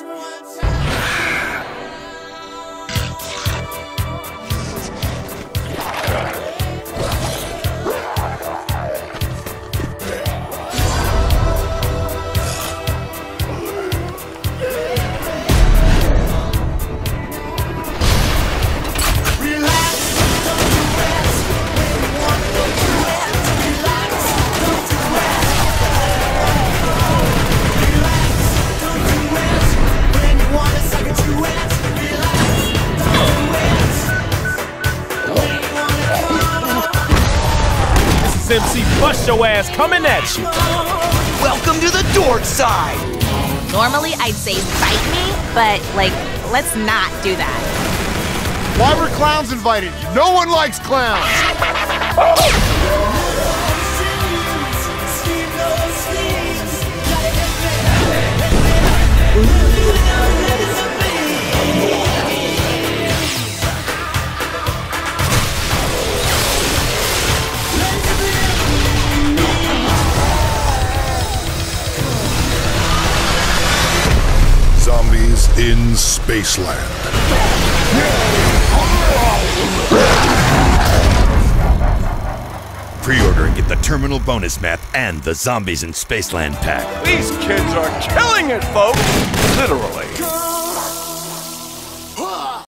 just one. This MC Bust Your Ass coming at you. Welcome to the dork side. Normally I'd say fight me, but like, let's not do that. Why were clowns invited? No one likes clowns. in Spaceland. Pre-order and get the terminal bonus map and the Zombies in Spaceland pack. These kids are killing it, folks! Literally.